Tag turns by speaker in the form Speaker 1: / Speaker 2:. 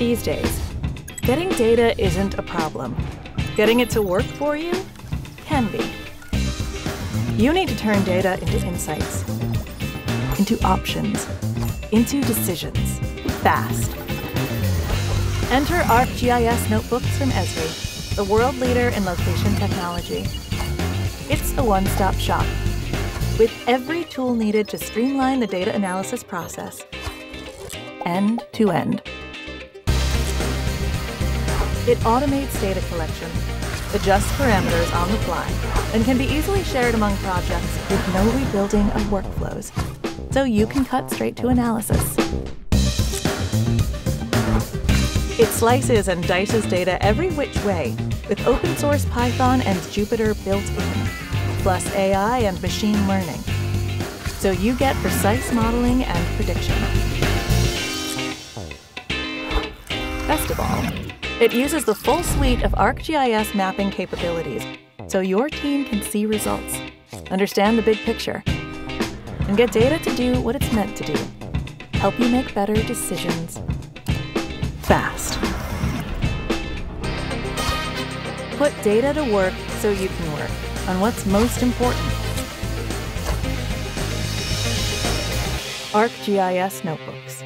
Speaker 1: These days, getting data isn't a problem. Getting it to work for you can be. You need to turn data into insights, into options, into decisions, fast. Enter ArcGIS Notebooks from Esri, the world leader in location technology. It's a one stop shop with every tool needed to streamline the data analysis process, end to end. It automates data collection, adjusts parameters on the fly, and can be easily shared among projects with no rebuilding of workflows, so you can cut straight to analysis. It slices and dices data every which way with open source Python and Jupyter built in, plus AI and machine learning. So you get precise modeling and prediction. Best of all, it uses the full suite of ArcGIS mapping capabilities so your team can see results, understand the big picture, and get data to do what it's meant to do help you make better decisions fast. Put data to work so you can work on what's most important. ArcGIS Notebooks.